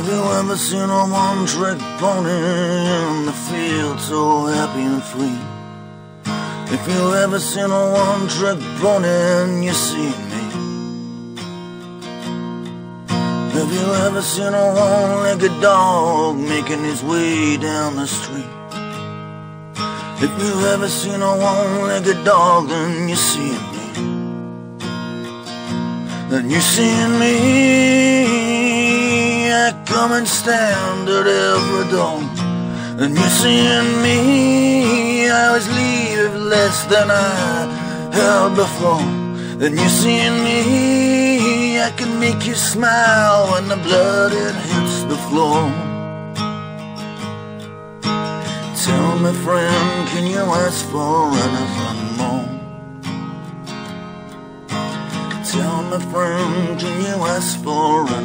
you ever seen a one-trick pony in the field so happy and free? If you ever seen a one-trick pony you see me Have you ever seen a one-legged dog making his way down the street? If you ever seen a one-legged dog then you see me Then you see me come and stand at every door. And you see in me I always leave less than I held before. And you see in me I can make you smile when the blood it hits the floor. Tell me friend, can you ask for anything more? Tell me friend, can you ask for anything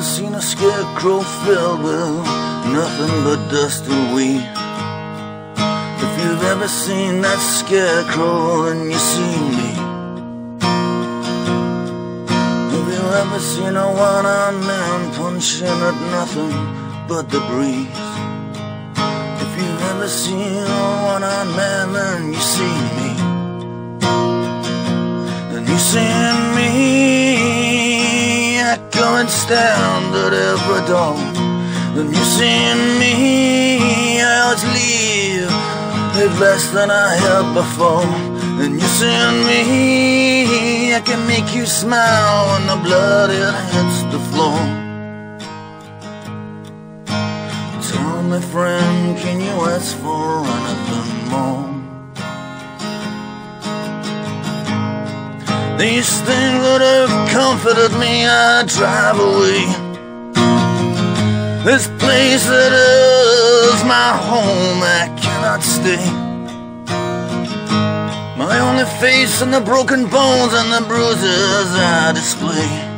ever seen a scarecrow filled with nothing but dust and weed? If you've ever seen that scarecrow, then you see me. Have you've ever seen a one-armed man punching at nothing but the breeze? If you've ever seen a one-armed man, then you see me. Then you see me. I go and stand at every door. Then you see me. I always leave with less than I had before. And you see me. I can make you smile when the blood it hits the floor. Tell me, friend, can you ask for anything more? These things that have comforted me, I drive away. This place that is my home, I cannot stay. My only face and the broken bones and the bruises I display.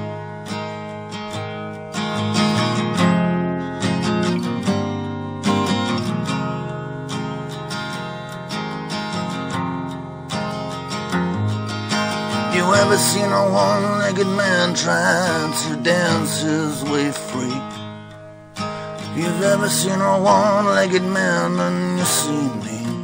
You ever seen a one-legged man trying to dance his way free? If you've ever seen a one-legged man, then you see me.